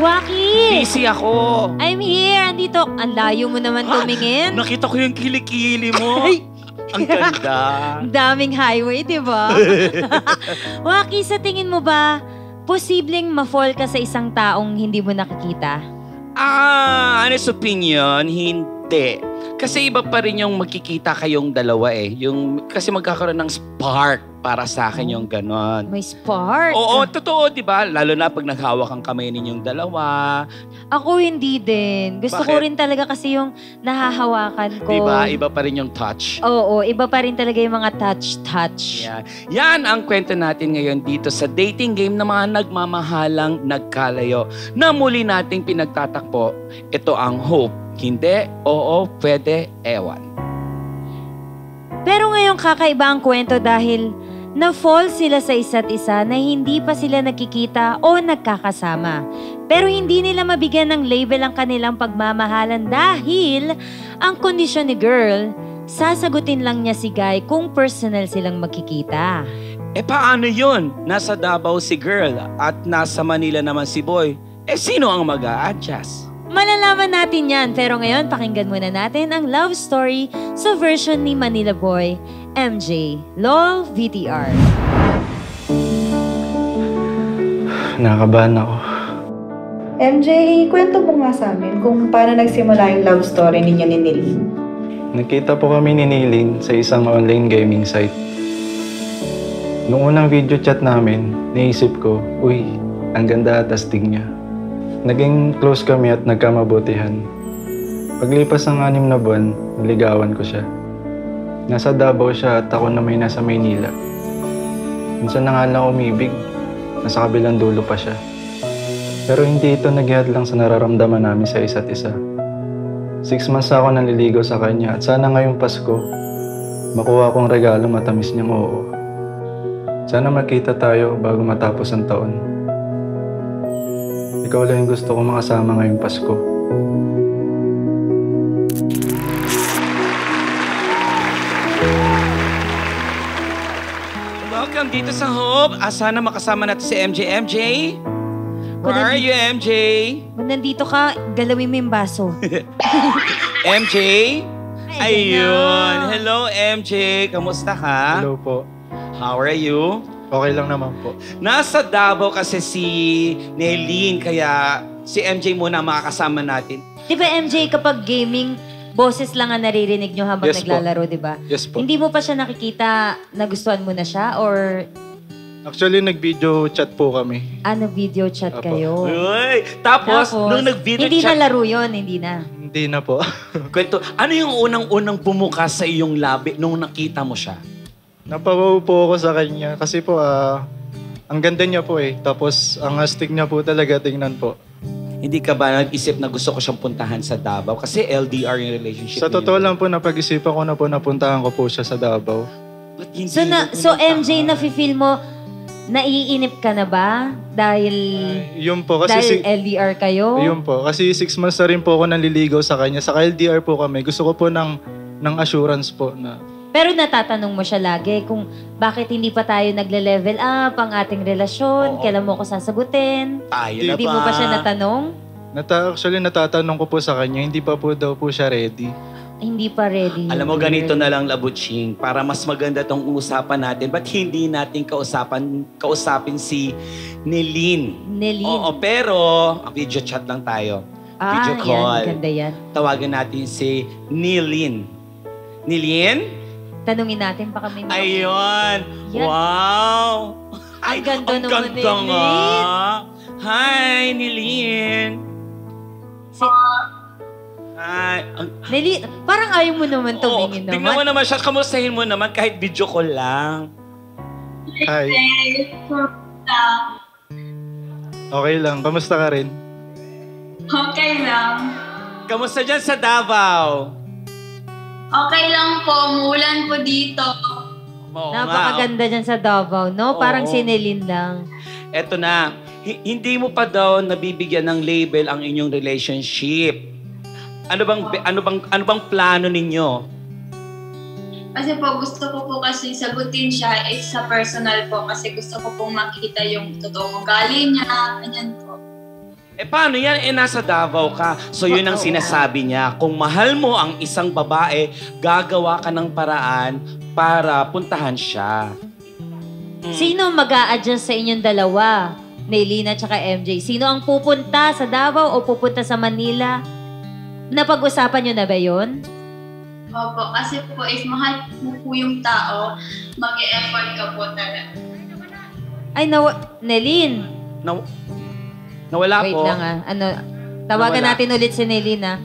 Waki! Busy ako. I'm here. Andito. Ang layo mo naman Ha? tumingin. Nakita ko yung kilikili mo. Ay, Ang ganda. ang daming highway, di ba? Waki, sa tingin mo ba, posibleng ma-fall ka sa isang taong hindi mo nakikita? Ah, honest opinion, hindi. Kasi iba pa rin yung magkikita kayong dalawa eh. Yung, kasi magkakaroon ng spark para sa akin yung ganon. May spark. Oo, totoo, di ba? Lalo na pag naghawak ang kamay ninyong dalawa. Ako hindi din. Gusto ko Bakit? rin talaga kasi yung nahahawakan ko. Di ba? Iba pa rin yung touch. Oo, iba pa rin talaga yung mga touch-touch. Yan. Yan ang kwento natin ngayon dito sa dating game ng mga nagmamahalang nagkalayo na muli nating pinagtatakpo. Ito ang hope. Hindi, oo, pwede, ewan. Pero ngayon kakaiba ang kwento dahil na-fall sila sa isa't isa na hindi pa sila nakikita o nagkakasama. Pero hindi nila mabigyan ng label ang kanilang pagmamahalan dahil ang kondisyon ni girl, sasagutin lang niya si guy kung personal silang magkikita. Eh paano yun? Nasa Davao si girl at nasa Manila naman si boy. Eh sino ang mag adjust Malalaman natin yan, pero ngayon pakinggan muna natin ang love story sa version ni Manila Boy, MJ, LOL VTR. Nakakabahan ako. MJ, kwento mo nga sa amin kung paano nagsimula yung love story ninyo ni Nilin. Nakita po kami ni Nilin sa isang online gaming site. Noong unang video chat namin, naisip ko, uy, ang ganda at astig niya. Naging close kami at nagkamabutihan. Paglipas ng anim na buwan, naligawan ko siya. Nasa Davao siya at ako na may nasa Maynila. Minsan na nga lang umibig, nasa kabilang dulo pa siya. Pero hindi ito nagyad lang sa nararamdaman namin sa isa't isa. Six months ako nanliligaw sa kanya at sana ngayong Pasko, makuha kong regalo matamis niyang oo. Sana magkita tayo bago matapos ang taon. Ikaw lang yung gusto ko makasama ngayong Pasko. Welcome dito sa Hope. Ah, sana makasama natin si MJ. MJ? Where are you, MJ? Kung nandito ka, galawin mo yung baso. MJ? Ay, Ayun. Hello, MJ. Kamusta ka? Hello po. How are you? Okay lang naman po. Nasa Davao kasi si Nelene, kaya si MJ muna ang makakasama natin. Di ba MJ, kapag gaming, boses lang ang naririnig nyo habang Yes po. naglalaro, di ba? Yes po. Hindi mo pa siya nakikita, nagustuhan mo na siya? Or Actually, nag-video chat po kami. ano, video chat Apo. kayo? Uy, tapos, nung nag-video hindi chat, na laro yun, hindi na. Hindi na po. kwento, ano yung unang-unang bumukas sa iyong labi nung nakita mo siya? Napawaw po ako sa kanya kasi po, ah, ang ganda niya po eh. Tapos, ang astig niya po talaga tingnan po. Hindi ka ba nag-isip na gusto ko siyang puntahan sa Davao? Kasi LDR yung relationship Sa niyo. totoo lang po, napag-isipan ko na po, napuntahan ko po siya sa Davao. Ba't hindi So, na, mo so pinuntahan? MJ, nafe-feel mo, naiinip ka na ba? Dahil, Yun po, kasi dahil si, LDR kayo? yun po, kasi six months na rin po ako nanliligaw sa kanya. Sa LDR po kami, gusto ko po ng, ng assurance po na Pero natatanong mo siya lagi kung bakit hindi pa tayo nagle-level up ang ating relasyon, Oo. kailan mo ako sasagutin. Tayo na Hindi ba? mo pa siya natanong? Nata actually natatanong ko po sa kanya, hindi pa po daw po siya ready. Hindi pa ready. Alam mo, ganito na lang, Labuching, para mas maganda tong usapan natin, ba't hindi natin kausapan, kausapin si Nelin? Nelin. Oo, pero video chat lang tayo. ah, video call. yan. Ganda yan. Tawagan natin si Nilin. Nilin? Tanungin natin pa kami. Ayun! Yan. Wow! Ang ganda ang naman, ganda Nilin. nga. Hi, Nilin. Si, Hi. Ang, Nelin, parang ayaw mo naman tumingin tingnan mo naman. naman siya. Kamustahin mo naman kahit video call lang. Hi, okay lang. Kamusta ka rin? Okay lang. Kamusta dyan sa Davao? Okay lang po. Umulan po dito. Oo nga, Napakaganda dyan sa Davao, no? Parang Oo. si Nelin lang. Eto na, hi- hindi mo pa daw nabibigyan ng label ang inyong relationship. Ano bang ano bang ano bang plano ninyo? Kasi po gusto ko po kasi sagutin siya eh, sa personal po kasi gusto ko pong makita yung totoong ugali niya. Ganyan po. Eh paano yan? Eh nasa Davao ka. So yun ang sinasabi niya. Kung mahal mo ang isang babae, gagawa ka ng paraan para puntahan siya. Mm. Sino mag adjust sa inyong dalawa? Nailina at MJ. Sino ang pupunta sa Davao o pupunta sa Manila? Napag-usapan nyo na ba yon? Opo, kasi po if mahal mo po yung tao, mag-e-effort ka po talaga. Ay, naw- Nelin. Naw- nawala Wait po. lang ah. Ano, tawagan Nawala. natin ulit si Nelin ah.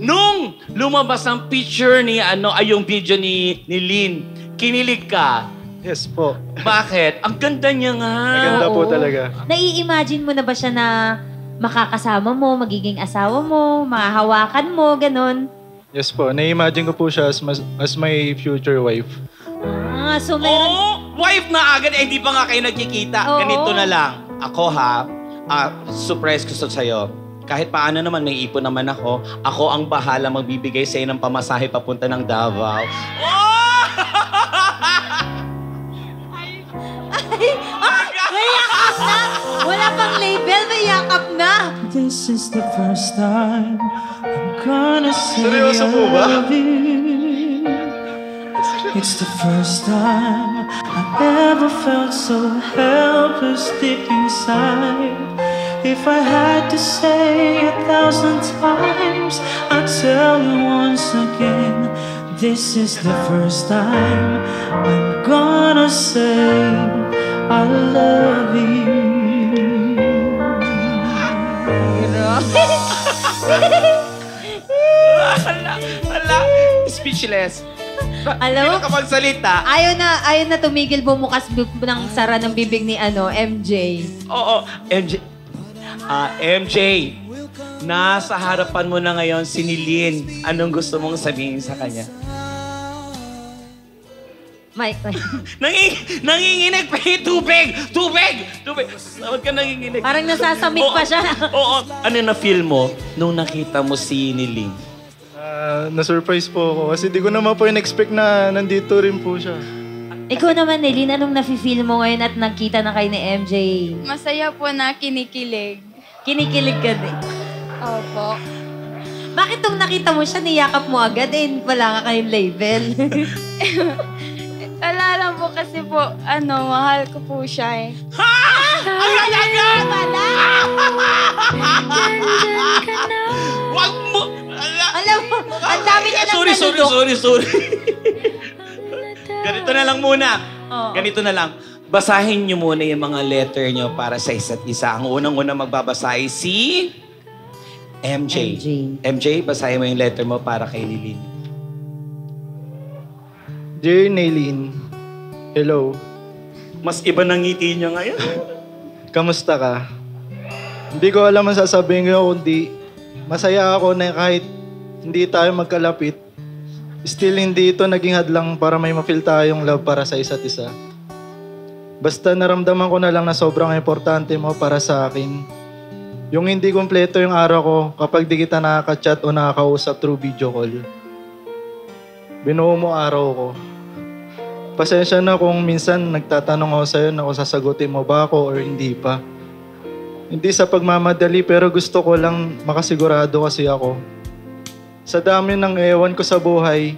Nung lumabas ang picture ni ano ay yung video ni ni Lynn, kinilig ka. Yes po. Bakit? Ang ganda niya nga. Maganda po oo. talaga. Nai-imagine mo na ba siya na makakasama mo, magiging asawa mo, mahahawakan mo, ganun? Yes po. Na-imagine ko po siya as, mas, as my future wife. Ah, so meron... Oo, wife na agad eh, hindi pa nga kayo nagkikita. Oo. Ganito na lang. Ako ha, ah, surprise ko sa sa'yo. Kahit paano naman, may ipon naman ako. Ako ang bahala magbibigay sa'yo ng pamasahe papunta ng Davao. Oh! May yakap na! Wala pang label, may yakap na! This is the first time I'm gonna say Seryoso? I love you. It's the first time I ever felt so helpless deep inside. If I had to say a thousand times, I'd tell you once again. This is the first time I'm gonna say I love you. Hala, hala. Speechless. Alam mo, ka magsalita. ayaw na, ayaw na tumigil bumukas bu- ng sara ng bibig ni ano, MJ. Oo, MJ. Ah, MJ, nasa harapan mo na ngayon si Nilin. Anong gusto mong sabihin sa kanya? Mike, Nanging, nanginginig pa yung tubig! Tubig! Tubig! Huwag ka nanginginig. parang nasasamig pa siya. Oo, ano na feel mo nung nakita mo si Niling? Ah, na-surprise po ako kasi di ko naman po in-expect na nandito rin po siya. Ikaw naman, Nelin, anong nafe-feel mo ngayon at nagkita na kayo ni MJ? Masaya po na kinikilig. Kinikilig ka din. Opo. Bakit nung nakita mo siya, niyakap mo agad eh? Wala nga kayong label. Wala lang po kasi po, ano, mahal ko po siya eh. Wag mo! Ala, Alam mo, ang dami niya nang sorry, sorry, sorry, sorry. Ganito na lang muna. Oo. Ganito na lang. Basahin niyo muna yung mga letter niyo para sa isa't isa. Ang unang-unang magbabasa ay si MJ. MJ. MJ, basahin mo yung letter mo para kay Lilin. Dear Naylene, hello. Mas iba ng ngiti niya ngayon. Kamusta ka? Hindi ko alam ang sasabihin ko kundi masaya ako na kahit hindi tayo magkalapit, still hindi ito naging hadlang para may mafeel tayong love para sa isa't isa. Basta naramdaman ko na lang na sobrang importante mo para sa akin. Yung hindi kumpleto yung araw ko kapag di kita nakaka-chat o nakakausap through video call. Binuo mo araw ko. Pasensya na kung minsan nagtatanong ako sa'yo na kung sasagutin mo ba ako or hindi pa. Hindi sa pagmamadali pero gusto ko lang makasigurado kasi ako. Sa dami ng ewan ko sa buhay,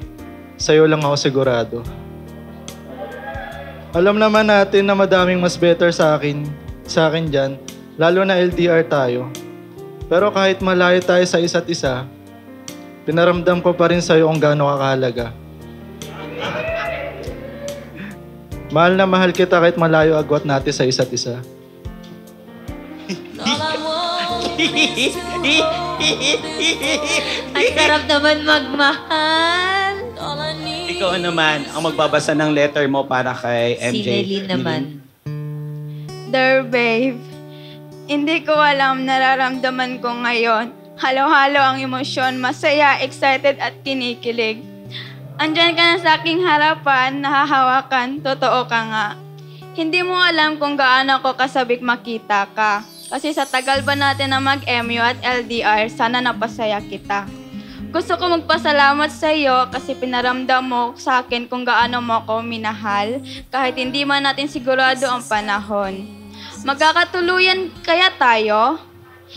sa'yo lang ako sigurado. Alam naman natin na madaming mas better sa akin, sa akin dyan, lalo na LDR tayo. Pero kahit malayo tayo sa isa't isa, pinaramdam ko pa rin sa'yo kung gaano kakahalaga. Mahal na mahal kita kahit malayo agwat natin sa isa't isa. Ang sarap naman magmahal. Ikaw naman ang magbabasa ng letter mo para kay MJ. Si Nelin naman. Dear babe, hindi ko alam nararamdaman ko ngayon. Halo-halo ang emosyon, masaya, excited at kinikilig. Andyan ka na sa aking harapan, nahahawakan, totoo ka nga. Hindi mo alam kung gaano ko kasabik makita ka. Kasi sa tagal ba natin na mag-MU at LDR, sana napasaya kita. Gusto ko magpasalamat sa iyo kasi pinaramdam mo sa akin kung gaano mo ako minahal kahit hindi man natin sigurado ang panahon. Magkakatuluyan kaya tayo?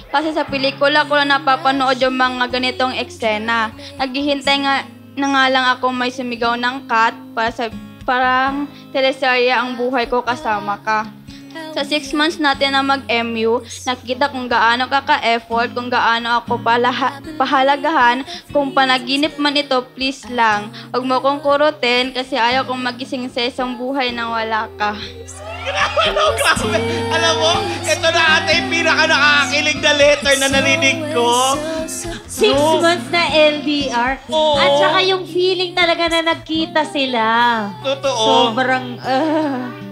Kasi sa pelikula ko lang napapanood yung mga ganitong eksena. Naghihintay nga na nga lang ako may sumigaw ng cut para sa parang teleserye ang buhay ko kasama ka. Sa six months natin na mag-MU, nakita kung gaano ka ka-effort, kung gaano ako palaha, pahalagahan, kung panaginip man ito, please lang. Huwag mo kong kurutin kasi ayaw kong magising sa isang buhay nang wala ka. Ano, grabe. Alam mo, ito na ata yung pinaka nakakakilig na letter na narinig ko. Six No. months na LDR. Oo. At saka yung feeling talaga na nagkita sila. Totoo. Sobrang, ah,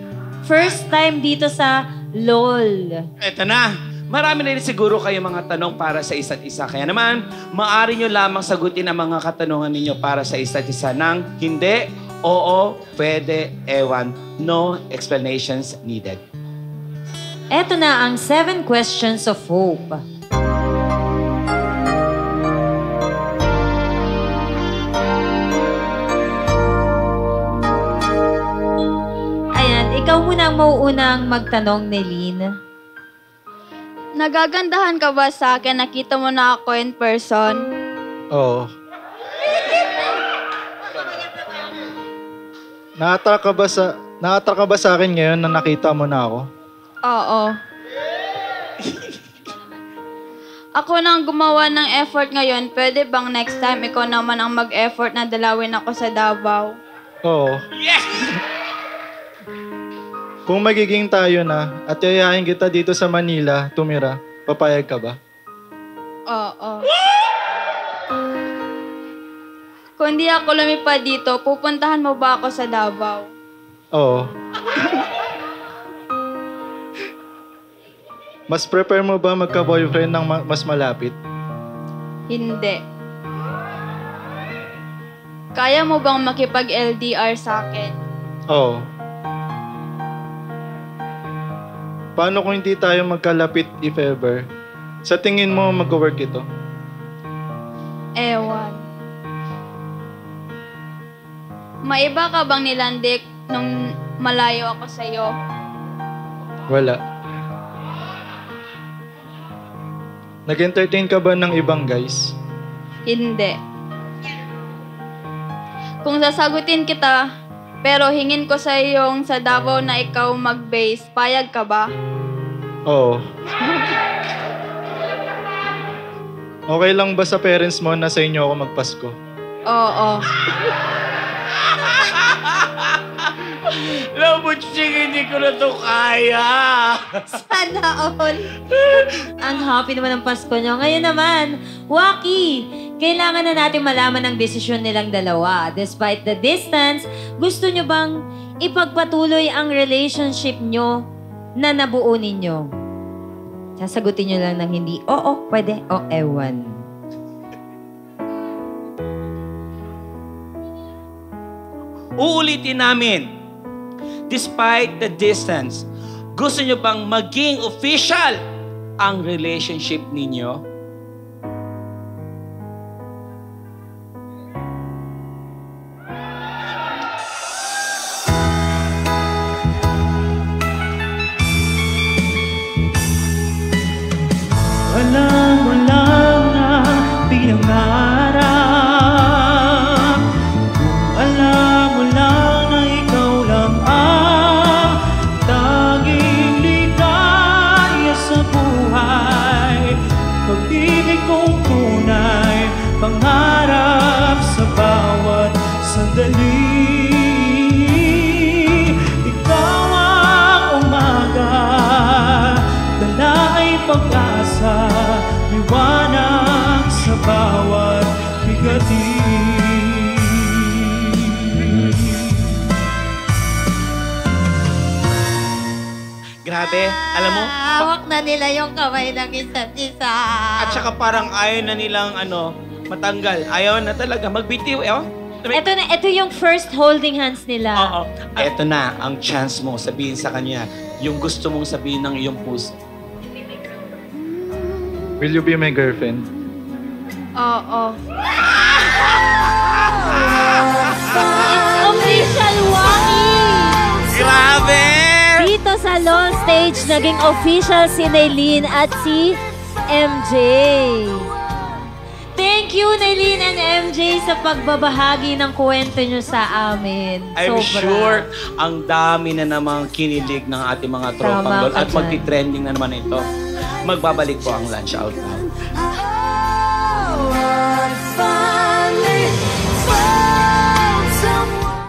first time dito sa LOL. Ito na. Marami na rin siguro kayo mga tanong para sa isa't isa. Kaya naman, maaari nyo lamang sagutin ang mga katanungan ninyo para sa isa't isa ng hindi, oo, pwede, ewan, no explanations needed. Eto na ang seven questions of hope. Mauunang magtanong, Nelin. Nagagandahan ka ba sa akin? Nakita mo na ako in person? Oo. Na-attract ka ba sa na-attract ka ba sa akin ngayon na nakita mo na ako? Oo. Ako nang gumawa ng effort ngayon, pwede bang next time ikaw naman ang mag-effort na dalawin ako sa Davao? Oo. Kung magiging tayo na at yayain kita dito sa Manila, tumira, papayag ka ba? Oo. Kung di ako lumipad dito, pupuntahan mo ba ako sa Davao? Oo. Mas prepare mo ba magka-boyfriend ng ma- mas malapit? Hindi. Kaya mo bang makipag-LDR sa akin? Oo. Paano kung hindi tayo magkalapit if ever? Sa tingin mo mag-work ito? Ewan. Maiba ka bang nilandik nung malayo ako sa'yo? Wala. Nag-entertain ka ba ng ibang guys? Hindi. Kung sasagutin kita, pero hingin ko sa yung sa Davao na ikaw mag-base, payag ka ba? Oo. Okay lang ba sa parents mo na sa inyo ako magpasko? Oo. Labutsing, hindi ko na to kaya. Sana all. ang happy naman ng Pasko nyo. Ngayon naman, Waki, kailangan na natin malaman ang desisyon nilang dalawa. Despite the distance, gusto nyo bang ipagpatuloy ang relationship nyo na nabuo ninyo? Sasagutin nyo lang ng hindi, oo, pwede, o ewan. Uulitin namin. Despite the distance, gusto nyo bang maging official ang relationship ninyo? Grabe, alam mo, Hawak na nila yung kamay ng isa't isa. at saka parang ayaw na nilang ano, matanggal. Ayaw na talaga magbitiw. Eh, oh. Ito na, ito yung first holding hands nila. Oo. Eto na ang chance mo sabihin sa kanya yung gusto mong sabihin ng iyong puso. Will you be my girlfriend? Oo. Official Waki! Grabe! Dito sa LOL stage, naging official si Naylene at si MJ. Thank you, Nailin and MJ, sa pagbabahagi ng kwento nyo sa amin. I'm Sobra. sure ang dami na namang kinilig ng ating mga tropang doon at dyan. magti-trending na naman ito. Magbabalik po ang Lunch Out Loud. Oh,